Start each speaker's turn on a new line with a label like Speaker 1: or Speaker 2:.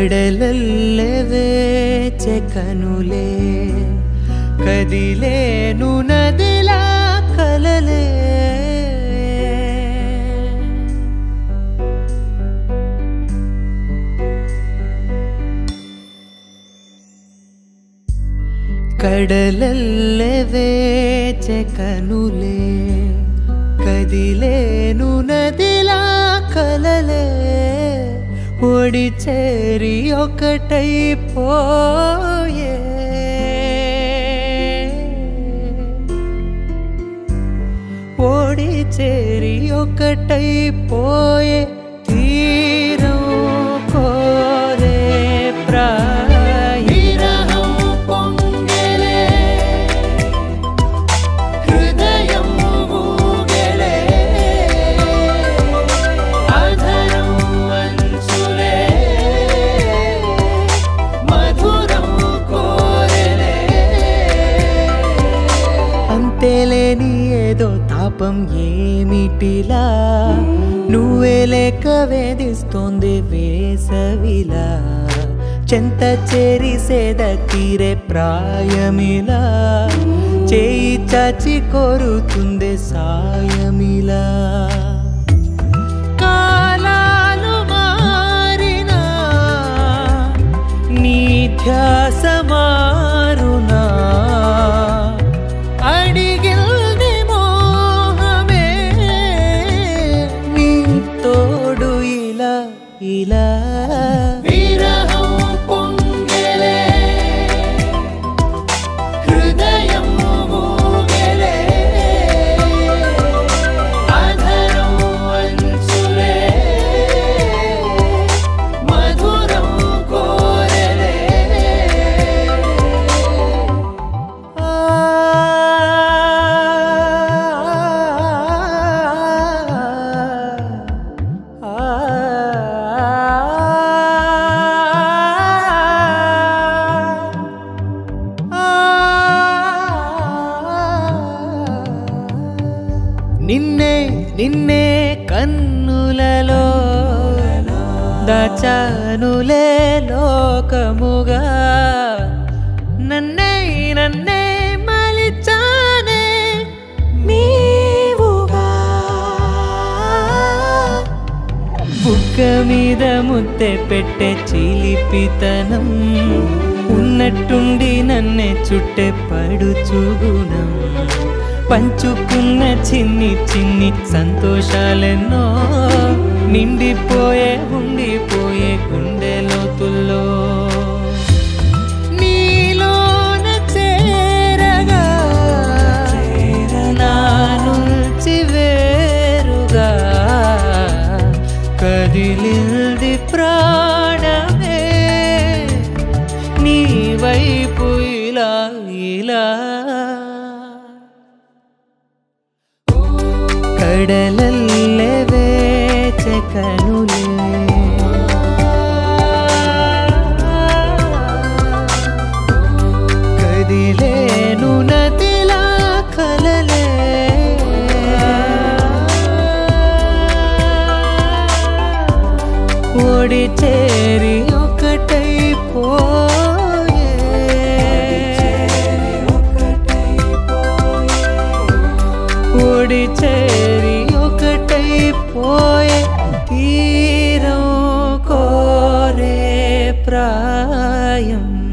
Speaker 1: కడలల్లె వేచె కనులే కదిలేను నదిలా కలలే కడలల్లె వేచె కనులే ఒడి చేరి ఒకటై పోయే ఓడి చేరి ఒకటై అంతేలేని ఏదో తాపం ఏమిటిలా? నువ్వే లేక వేధిస్తుంది వేసవిలా? చెంత చేరి సేద తీరే ప్రాయమిలా? చేయి చాచి కోరుతుంది సాయమిలా? కాలాలు మారినా నీ ధ్యాసమా నిన్నే కన్నులలో దాచానులే లోకముగా. నన్నే నన్నే మలిచానే నీవుగా. బుక్క మీద ముద్దె పెట్టే చిలిపితనం ఉన్నట్టుండి నన్నే చుట్టే పడుచుగుణం పంచుకున్న చిన్ని చిన్ని సంతోషాలెన్నో నిండిపోయే ఉండిపోయే గుండె లోతుల్లో. కదిలింది ప్రాణమే నీ వైపు ఇలా ఇలా కడలల్లె వేచె కనులే కదిలేను నదిలా కలలే. ఓడి చేరి ఒకటై పోయే. ఓడి ओरकोरे प्रायम्